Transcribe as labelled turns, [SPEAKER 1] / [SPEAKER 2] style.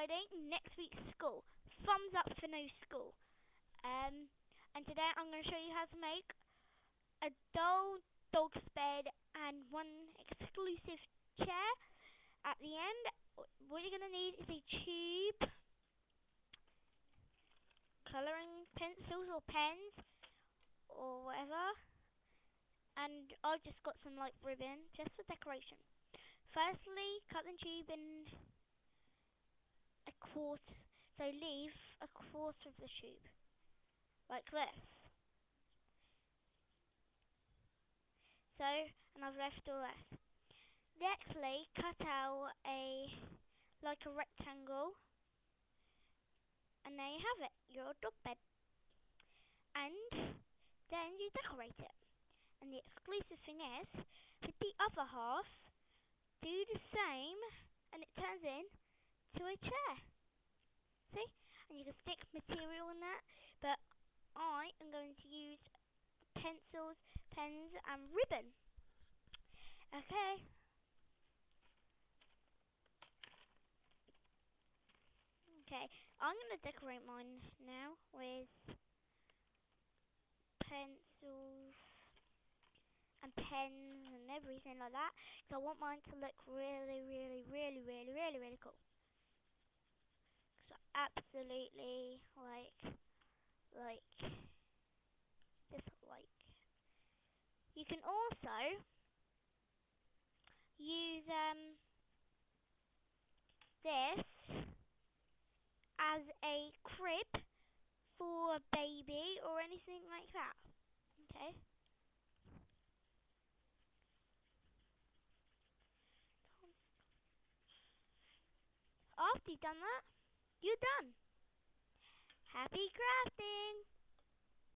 [SPEAKER 1] Friday, next week's school. Thumbs up for no school. Um, and today I'm going to show you how to make a doll dog's bed and one exclusive chair. At the end, what you're going to need is a tube, colouring pencils or pens, or whatever. And I've just got some like ribbon, just for decoration. Firstly, cut the tube in quarter, so leave a quarter of the tube, like this. So, and I've left all this. Nextly, cut out a, like a rectangle, and there you have it, your dog bed. And then you decorate it. And the exclusive thing is, with the other half, do the same, and it turns in to a chair. See? And you can stick material in that, but I am going to use pencils, pens and ribbon. Okay. Okay, I'm going to decorate mine now with pencils and pens and everything like that. So I want mine to look really, really, really, really, really, really cool. So absolutely like, like, just like. You can also use um this as a crib for a baby or anything like that. Okay. After you've done that, you're done. Happy crafting!